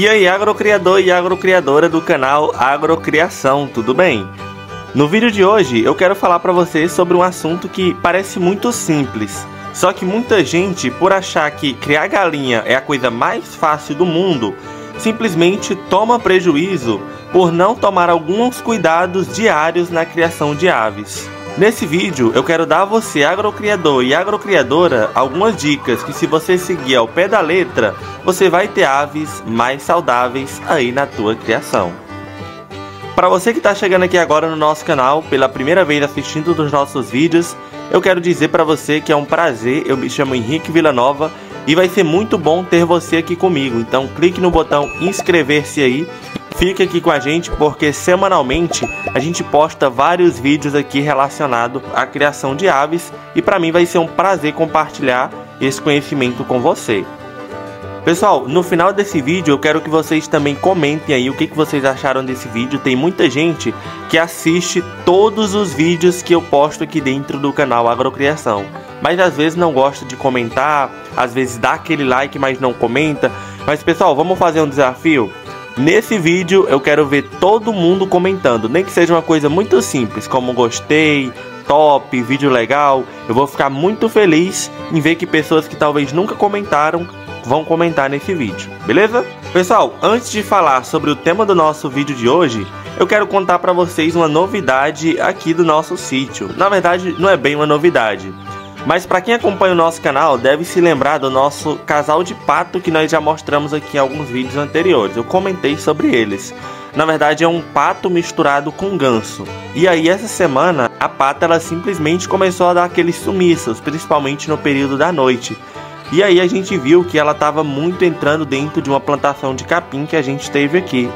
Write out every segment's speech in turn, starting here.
E aí, agrocriador e agrocriadora do canal Agrocriação, tudo bem? No vídeo de hoje eu quero falar para você sobre um assunto que parece muito simples, só que muita gente, por achar que criar galinha é a coisa mais fácil do mundo, simplesmente toma prejuízo por não tomar alguns cuidados diários na criação de aves. Nesse vídeo eu quero dar a você, agrocriador e agrocriadora, algumas dicas que se você seguir ao pé da letra, você vai ter aves mais saudáveis aí na tua criação. Para você que está chegando aqui agora no nosso canal, pela primeira vez assistindo os nossos vídeos, eu quero dizer para você que é um prazer, eu me chamo Henrique Villanova e vai ser muito bom ter você aqui comigo. Então clique no botão inscrever-se aí Fique aqui com a gente porque semanalmente a gente posta vários vídeos aqui relacionados à criação de aves e para mim vai ser um prazer compartilhar esse conhecimento com você. Pessoal, no final desse vídeo eu quero que vocês também comentem aí o que, que vocês acharam desse vídeo. Tem muita gente que assiste todos os vídeos que eu posto aqui dentro do canal Agrocriação. Mas às vezes não gosta de comentar, às vezes dá aquele like, mas não comenta. Mas pessoal, vamos fazer um desafio? Nesse vídeo eu quero ver todo mundo comentando, nem que seja uma coisa muito simples, como gostei, top, vídeo legal. Eu vou ficar muito feliz em ver que pessoas que talvez nunca comentaram vão comentar nesse vídeo, beleza? Pessoal, antes de falar sobre o tema do nosso vídeo de hoje, eu quero contar para vocês uma novidade aqui do nosso sítio. Na verdade, não é bem uma novidade. Mas para quem acompanha o nosso canal, deve se lembrar do nosso casal de pato que nós já mostramos aqui em alguns vídeos anteriores. Eu comentei sobre eles. Na verdade é um pato misturado com ganso. E aí essa semana a pata ela simplesmente começou a dar aqueles sumiços, principalmente no período da noite. E aí a gente viu que ela estava muito entrando dentro de uma plantação de capim que a gente teve aqui.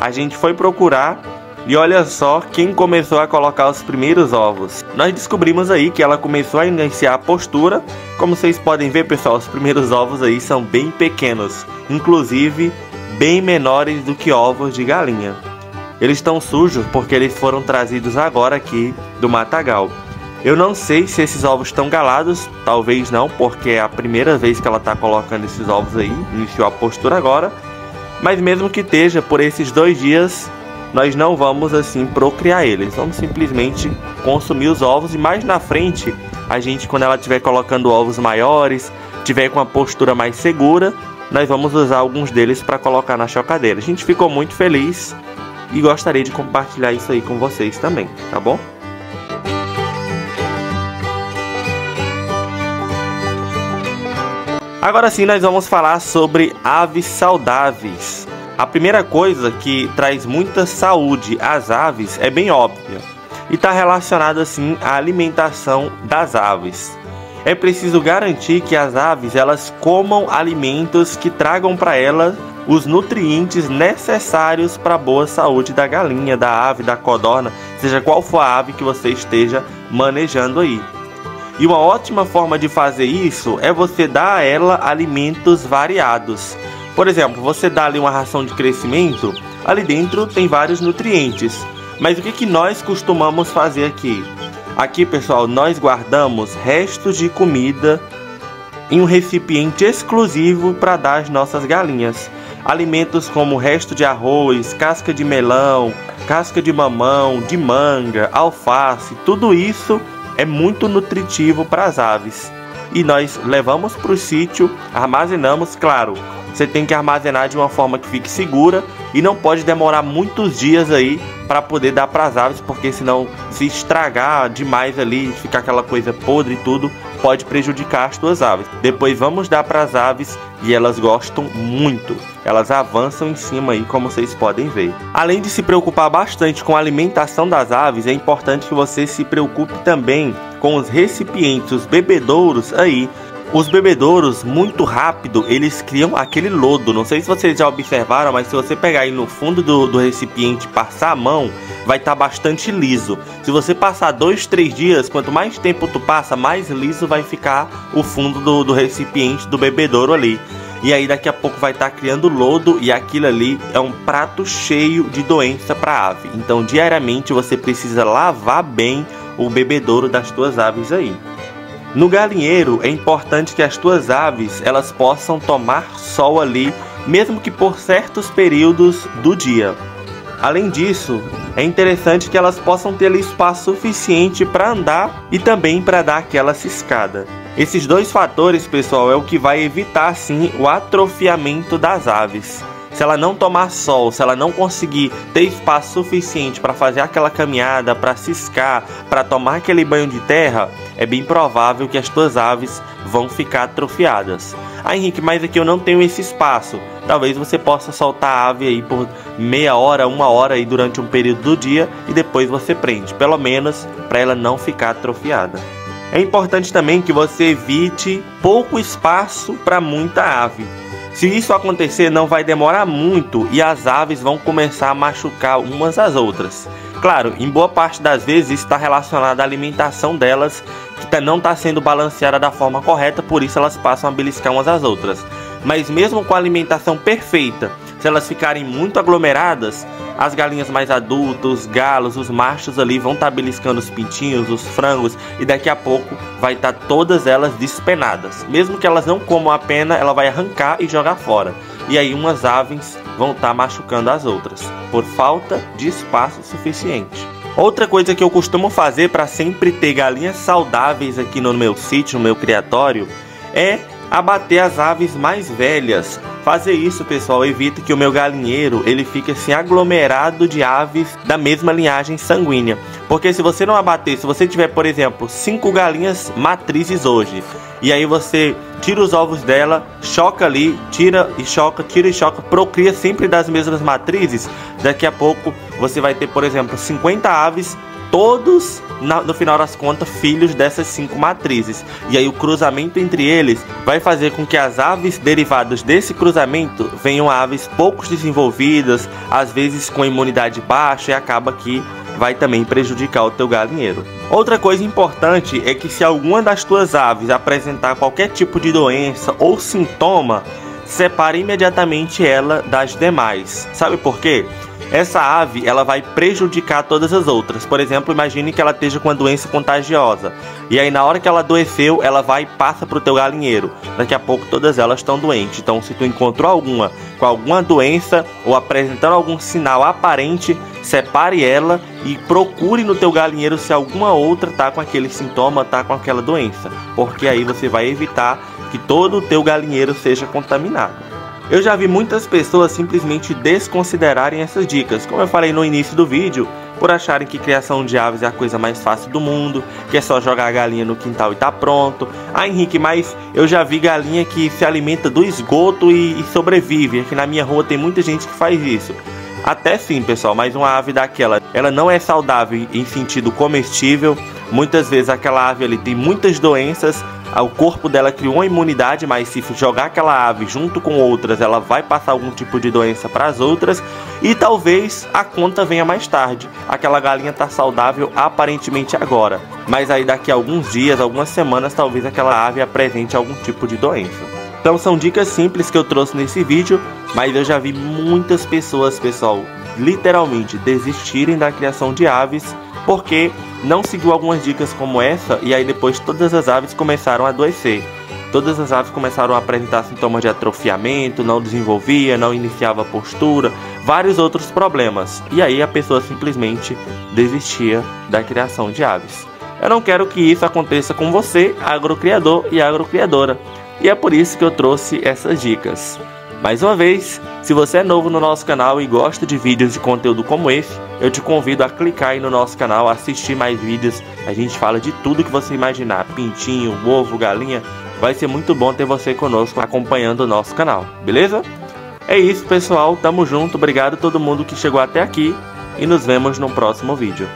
A gente foi procurar e olha só quem começou a colocar os primeiros ovos. Nós descobrimos aí que ela começou a iniciar a postura. Como vocês podem ver, pessoal, os primeiros ovos aí são bem pequenos, inclusive bem menores do que ovos de galinha. Eles estão sujos porque eles foram trazidos agora aqui do matagal. Eu não sei se esses ovos estão galados, talvez não, porque é a primeira vez que ela está colocando esses ovos aí, iniciou a postura agora. Mas mesmo que esteja por esses dois dias, nós não vamos assim procriar eles, vamos simplesmente consumir os ovos e mais na frente a gente quando ela estiver colocando ovos maiores, tiver com uma postura mais segura, nós vamos usar alguns deles para colocar na chocadeira. A gente ficou muito feliz e gostaria de compartilhar isso aí com vocês também, tá bom? Agora sim nós vamos falar sobre aves saudáveis. A primeira coisa que traz muita saúde às aves é bem óbvia e está relacionada assim à alimentação das aves. É preciso garantir que as aves elas comam alimentos que tragam para elas os nutrientes necessários para a boa saúde da galinha, da ave, da codorna, seja qual for a ave que você esteja manejando aí. E uma ótima forma de fazer isso é você dar a ela alimentos variados. Por exemplo, você dá ali uma ração de crescimento, ali dentro tem vários nutrientes. Mas o que, que nós costumamos fazer aqui? Aqui, pessoal, nós guardamos restos de comida em um recipiente exclusivo para dar às nossas galinhas. Alimentos como resto de arroz, casca de melão, casca de mamão, de manga, alface, tudo isso é muito nutritivo para as aves. E nós levamos para o sítio, armazenamos, claro, você tem que armazenar de uma forma que fique segura e não pode demorar muitos dias aí para poder dar para as aves, porque senão se estragar demais ali, ficar aquela coisa podre e tudo, pode prejudicar as tuas aves. Depois vamos dar para as aves e elas gostam muito. Elas avançam em cima aí, como vocês podem ver. Além de se preocupar bastante com a alimentação das aves, é importante que você se preocupe também com os recipientes, os bebedouros aí os bebedouros, muito rápido, eles criam aquele lodo. Não sei se vocês já observaram, mas se você pegar aí no fundo do, do recipiente e passar a mão, vai estar tá bastante liso. Se você passar dois, três dias, quanto mais tempo tu passa, mais liso vai ficar o fundo do, do recipiente do bebedouro ali. E aí daqui a pouco vai estar tá criando lodo e aquilo ali é um prato cheio de doença para ave. Então diariamente você precisa lavar bem o bebedouro das tuas aves aí. No galinheiro é importante que as tuas aves elas possam tomar sol ali mesmo que por certos períodos do dia. Além disso, é interessante que elas possam ter espaço suficiente para andar e também para dar aquela ciscada. Esses dois fatores, pessoal, é o que vai evitar sim o atrofiamento das aves. Se ela não tomar sol, se ela não conseguir ter espaço suficiente para fazer aquela caminhada, para ciscar, para tomar aquele banho de terra, é bem provável que as tuas aves vão ficar atrofiadas. Ah, Henrique, mas aqui eu não tenho esse espaço. Talvez você possa soltar a ave aí por meia hora, uma hora aí durante um período do dia e depois você prende, pelo menos para ela não ficar atrofiada. É importante também que você evite pouco espaço para muita ave. Se isso acontecer, não vai demorar muito e as aves vão começar a machucar umas às outras. Claro, em boa parte das vezes está relacionado à alimentação delas, que tá, não está sendo balanceada da forma correta, por isso elas passam a beliscar umas às outras. Mas mesmo com a alimentação perfeita, se elas ficarem muito aglomeradas, as galinhas mais adultas, os galos, os machos ali vão estar tá beliscando os pintinhos, os frangos e daqui a pouco vai estar tá todas elas despenadas. Mesmo que elas não comam a pena, ela vai arrancar e jogar fora. E aí umas aves vão estar tá machucando as outras por falta de espaço suficiente. Outra coisa que eu costumo fazer para sempre ter galinhas saudáveis aqui no meu sítio, no meu criatório, é abater as aves mais velhas. Fazer isso, pessoal, evita que o meu galinheiro ele fique assim aglomerado de aves da mesma linhagem sanguínea. Porque se você não abater, se você tiver, por exemplo, cinco galinhas matrizes hoje, e aí você tira os ovos dela, choca ali, tira e choca, tira e choca, procria sempre das mesmas matrizes, daqui a pouco você vai ter, por exemplo, 50 aves todos, na, no final das contas, filhos dessas cinco matrizes. E aí o cruzamento entre eles vai fazer com que as aves derivadas desse cruzamento venham aves poucos desenvolvidas, às vezes com imunidade baixa, e acaba que vai também prejudicar o teu galinheiro. Outra coisa importante é que se alguma das tuas aves apresentar qualquer tipo de doença ou sintoma, separe imediatamente ela das demais. Sabe por quê? Essa ave ela vai prejudicar todas as outras. Por exemplo, imagine que ela esteja com uma doença contagiosa. E aí na hora que ela adoeceu, ela vai e passa para o teu galinheiro. Daqui a pouco todas elas estão doentes. Então se tu encontrou alguma com alguma doença ou apresentando algum sinal aparente, separe ela e procure no teu galinheiro se alguma outra tá com aquele sintoma, tá com aquela doença, porque aí você vai evitar que todo o teu galinheiro seja contaminado. Eu já vi muitas pessoas simplesmente desconsiderarem essas dicas, como eu falei no início do vídeo, por acharem que criação de aves é a coisa mais fácil do mundo, que é só jogar a galinha no quintal e tá pronto. Ah, Henrique, mas eu já vi galinha que se alimenta do esgoto e, e sobrevive. Aqui na minha rua tem muita gente que faz isso. Até sim, pessoal, mas uma ave daquela, ela não é saudável em sentido comestível. Muitas vezes aquela ave ali tem muitas doenças, o corpo dela criou uma imunidade, mas se jogar aquela ave junto com outras, ela vai passar algum tipo de doença para as outras e talvez a conta venha mais tarde. Aquela galinha está saudável aparentemente agora, mas aí daqui a alguns dias, algumas semanas, talvez aquela ave apresente algum tipo de doença. Então são dicas simples que eu trouxe nesse vídeo, mas eu já vi muitas pessoas, pessoal, literalmente desistirem da criação de aves porque não seguiu algumas dicas como essa e aí depois todas as aves começaram a adoecer. Todas as aves começaram a apresentar sintomas de atrofiamento, não desenvolvia, não iniciava postura, vários outros problemas. E aí a pessoa simplesmente desistia da criação de aves. Eu não quero que isso aconteça com você, agrocriador e agrocriadora. E é por isso que eu trouxe essas dicas. Mais uma vez, se você é novo no nosso canal e gosta de vídeos de conteúdo como esse, eu te convido a clicar aí no nosso canal, assistir mais vídeos. A gente fala de tudo que você imaginar: pintinho, ovo, galinha. Vai ser muito bom ter você conosco acompanhando o nosso canal, beleza? É isso, pessoal. Tamo junto. Obrigado a todo mundo que chegou até aqui e nos vemos no próximo vídeo.